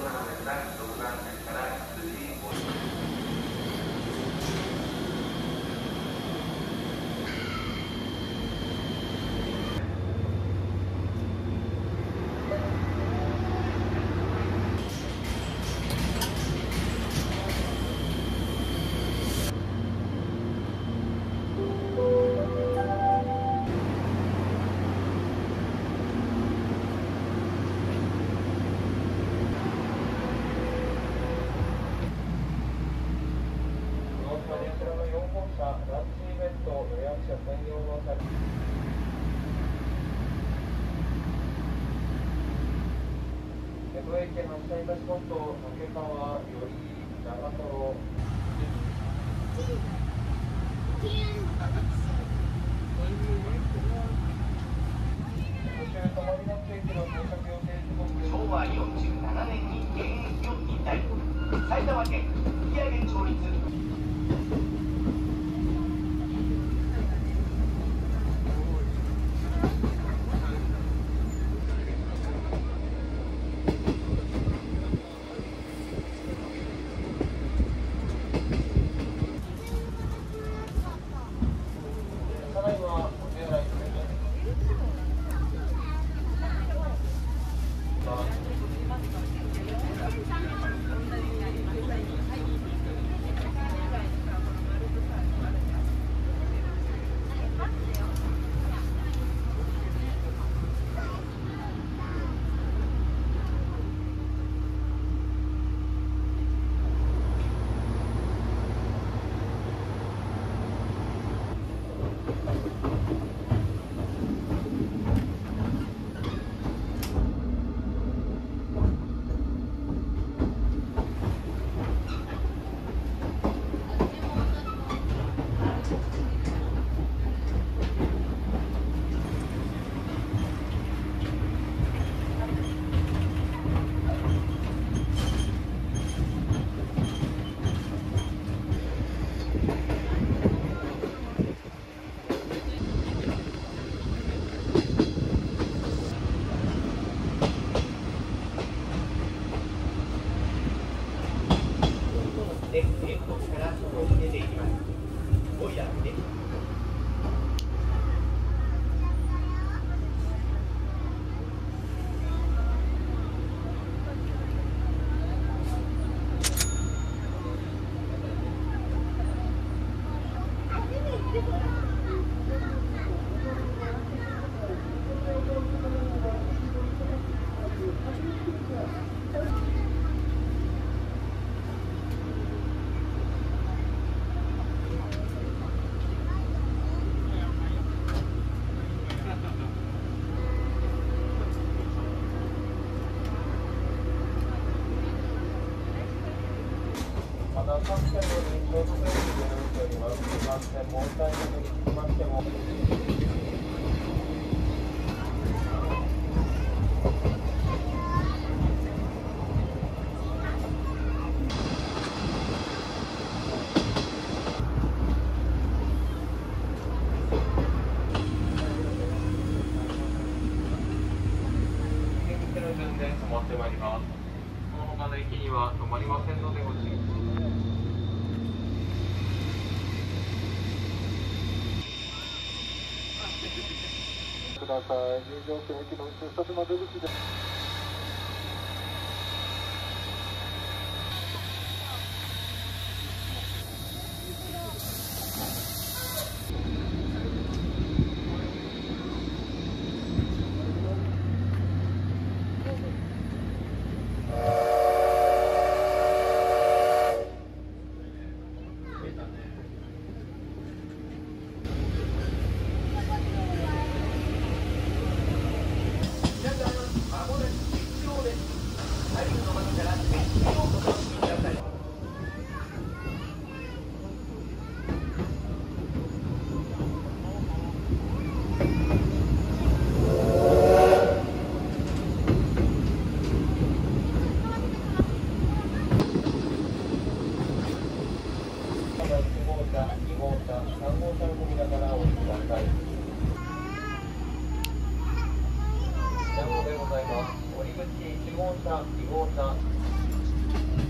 駅発車いたしますと、竹川より長瀞。昭で煙突から外に出ていきます。ボイラーでまた各線の臨床特例に出ております。感染防止ましても、現在の順で止まってまいります。この他の駅には止まりませんのでご注意くださいださい。入場券駅の一つ窓口でいます。折口1号車、2号車。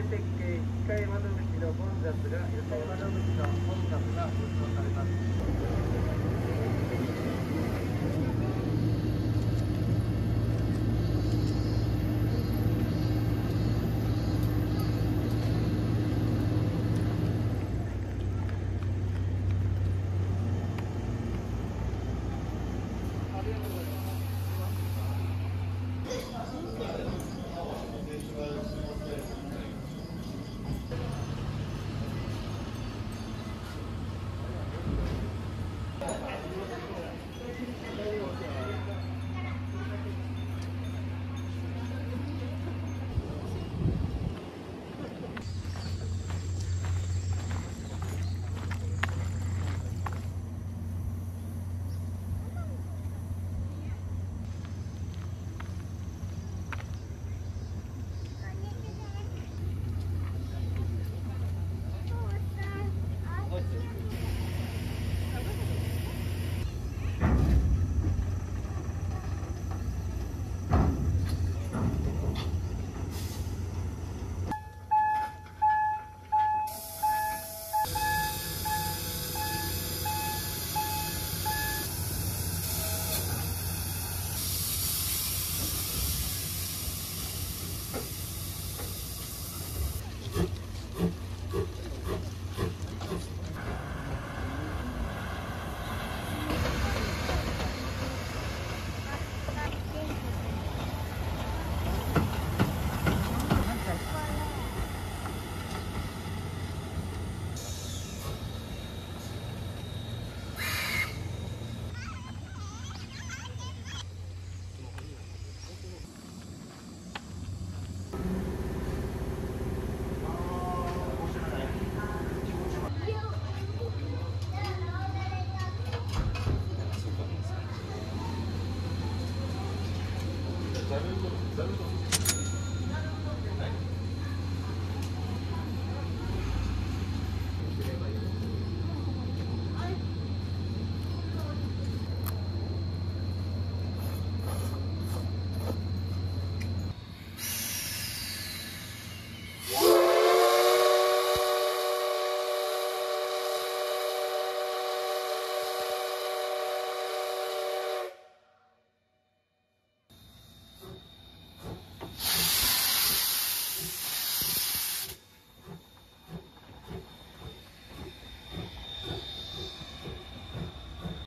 定設計控え窓口の混雑が予想窓口の混雑が予想されます